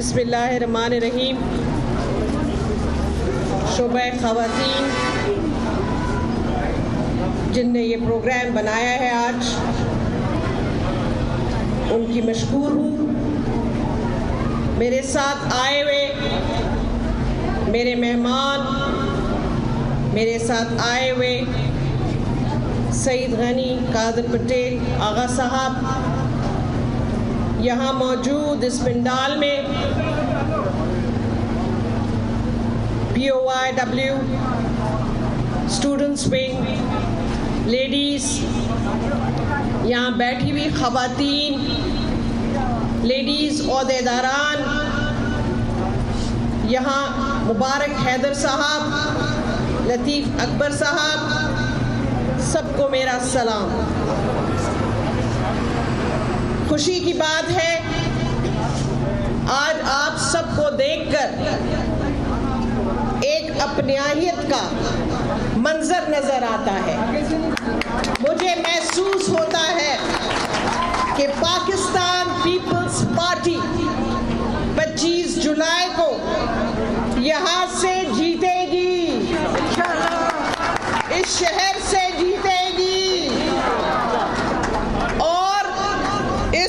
बिस्मिल्लाहिर्रहमानिर्रहीम। शुभ ख़वातीन जिनने ये प्रोग्राम बनाया है आज, उनकी मशहूर हूँ। मेरे साथ आए हुए, मेरे मेहमान, मेरे साथ आए हुए, सईद गनी, कादर पटेल, आगा साहब यहाँ मौजूद इस पंडाल में P O I W students wing ladies यहाँ बैठी हुई खवातीन लेडीज़ अहदेदारान यहाँ मुबारक हैदर साहब, लतीफ़ अकबर साहब, सबको मेरा सलाम। खुशी की बात है। आज आप सबको देखकर एक अपनाइत का मंजर नज़र आता है। मुझे महसूस होता है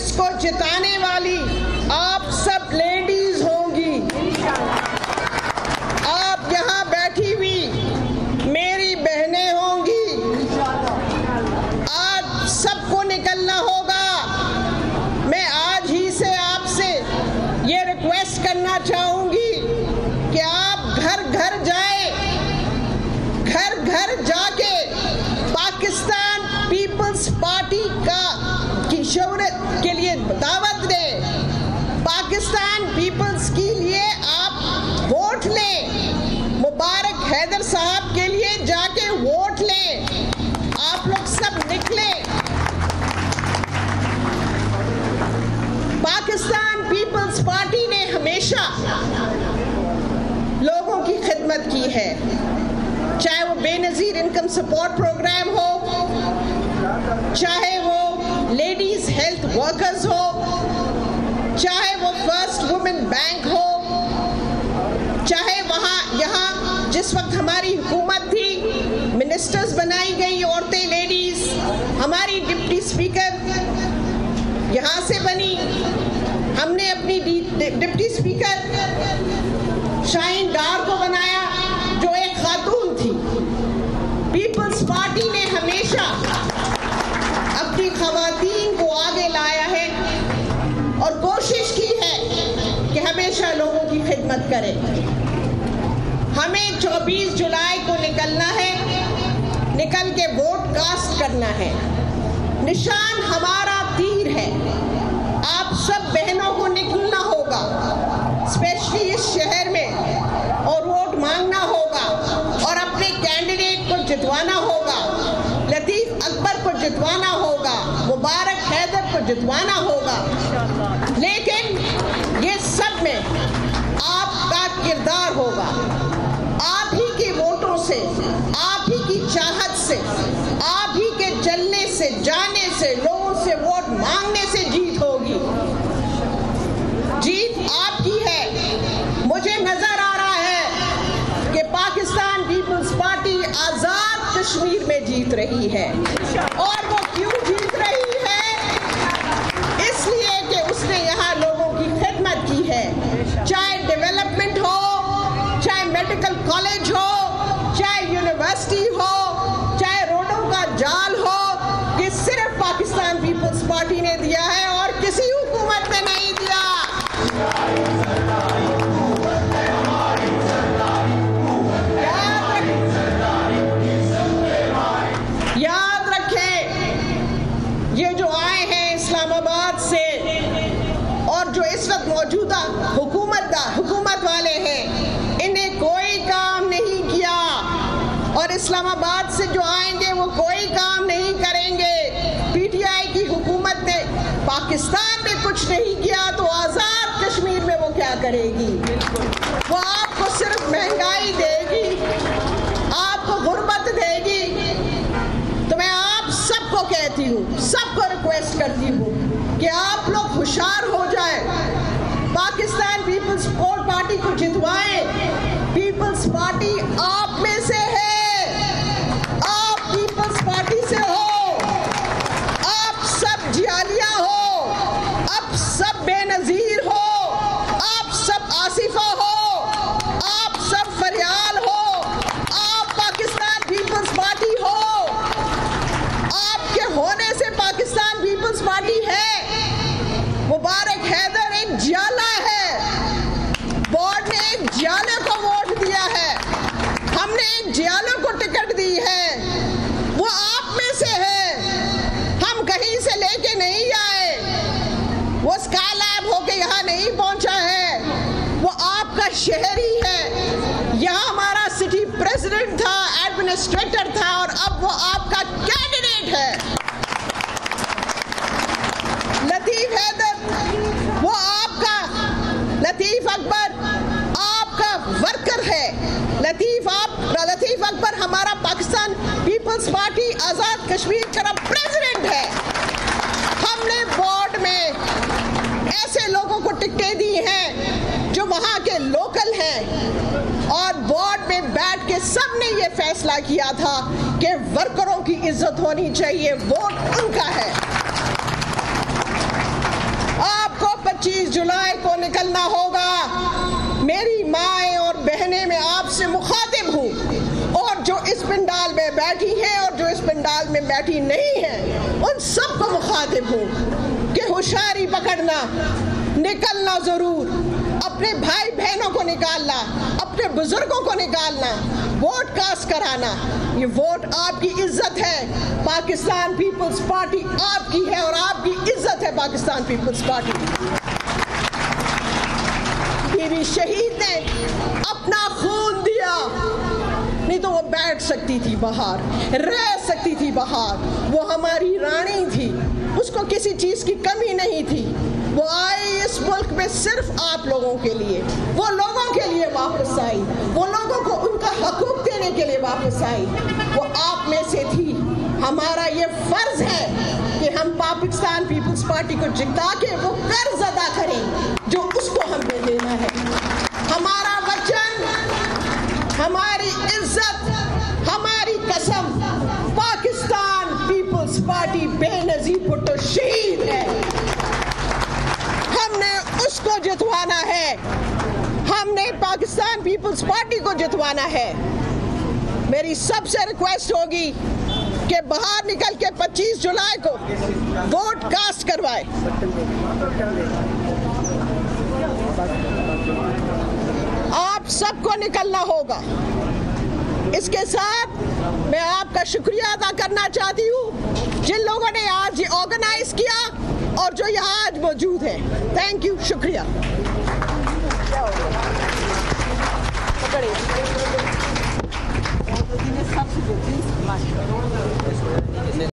इसको जिताने वाली आप सब है। चाहे वो बेनज़ीर इनकम सपोर्ट प्रोग्राम हो, चाहे वो लेडीज़ हेल्थ वर्कर्स हो, चाहे वो फ़र्स्ट वुमेन बैंक हो, चाहे वहाँ, यहाँ जिस वक्त हमारी हुकूमत थी मिनिस्टर्स बनाई गई औरतें लेडीज़ हमारी डिप्टी स्पीकर यहाँ से बनी। हमने अपनी डिप्टी स्पीकर खवातीन को आगे लाया है और कोशिश की है कि हमेशा लोगों की खिदमत करें। हमें 24 जुलाई को निकलना है। निकल के वोट कास्ट करना है। निशान हमारा तीर है। आप सब बहनों को निकलना होगा, स्पेशली इस शहर में, और वोट मांगना होगा, और अपने कैंडिडेट को जितवाना होगा, लतीफ़ अकबर को जितवाना होगा। मुबारक हैदर को जितवाना होगा। लेकिन ये सब में आपका किरदार होगा। आप ही के वोटों से, आप ही की चाहत से, आप ही के चलने से, जाने से, लोगों से वोट मांगने से जीत होगी। जीत आपकी है। मुझे नज़र आ रहा है कि पाकिस्तान पीपल्स पार्टी आज़ाद कश्मीर में जीत रही है। और वो मेडिकल कॉलेज हो, चाहे यूनिवर्सिटी हो, चाहे रोडों का जाल हो, कि सिर्फ़ पाकिस्तान पीपल्स पार्टी ने दिया है और किसी हुकूमत ने नहीं दिया। याद रखें, ये जो आए हैं इस्लामाबाद से, और जो इस वक्त मौजूदा हुकूमत हुकूमत वाले हैं इस्लामाबाद से जो आएँगे, वो कोई काम नहीं करेंगे। पीटीआई की हुकूमत ने पाकिस्तान में कुछ नहीं किया तो आज़ाद कश्मीर में वो क्या करेगी? वो आपको सिर्फ़ महँगाई देगी, आपको गुर्बत देगी। तो मैं आप सबको कहती हूँ, सबको रिक्वेस्ट करती हूँ कि आप लोग होशियार हो जाए। पाकिस्तान पीपल्स पार्टी को जितवाए। पीपल्स पार्टी आप में नहीं पहुँचा है। वो आपका शहरी है यहाँ हमारा सिटी प्रेसिडेंट था एडमिनिस्ट्रेटर था, और अब वो आपका कैंडिडेट है। लतीफ हैदर, वो आपका, लतीफ अकबर आपका वर्कर है। लतीफ आप, लतीफ अकबर हमारा पाकिस्तान पीपल्स पार्टी आज़ाद कश्मीर का प्रेसिडेंट है हमने बोर्ड में ऐसे लोगों को टिकटें दी हैं, जो वहाँ के लोकल हैं। और बोर्ड में बैठ के सबने ये फैसला किया था कि वर्करों की इज़्ज़त होनी चाहिए वोट उनका है। आपको 25 जुलाई को निकलना होगा। मेरी माए और बहनें, में आपसे मुखातिब हूँ। और जो इस पंडाल में बैठी हैं और जो इस पंडाल में बैठी नहीं है, उन सबको मुखातिब हूँ कि होशियारी पकड़ना निकलना ज़रूर। अपने भाई बहनों को निकालना, अपने बुज़ुर्गों को निकालना वोट कास्ट कराना। ये वोट आपकी इज़्ज़त है। पाकिस्तान पीपल्स पार्टी आपकी है और आपकी इज़्ज़त है पाकिस्तान पीपल्स पार्टी बीवी शहीद ने अपना खून दिया। नहीं तो वो बैठ सकती थी बाहर, रह सकती थी बाहर। वो हमारी रानी थी। उसको किसी चीज़ की कमी नहीं थी। वो आई इस मुल्क में सिर्फ़ आप लोगों के लिए? वो लोगों के लिए वापस आई। वो लोगों को उनका हकूक देने के लिए वापस आई। वो आप में से थी। हमारा ये फ़र्ज़ है कि हम पाकिस्तान पीपल्स पार्टी को जिता के वो कर्ज अदा करें, जो उसको हमें देना है। हमारा वचन, हमारी इज़्ज़त हमने पाकिस्तान पीपल्स पार्टी को जितवाना है। मेरी सबसे रिक्वेस्ट होगी कि बाहर निकल के 25 जुलाई को वोट कास्ट करवाए। आप सबको निकलना होगा। इसके साथ मैं आपका शुक्रिया अदा करना चाहती हूँ। जिन लोगों ने आज ये ऑर्गेनाइज किया और जो यहाँ आज मौजूद है। थैंक यू शुक्रिया। Peraí.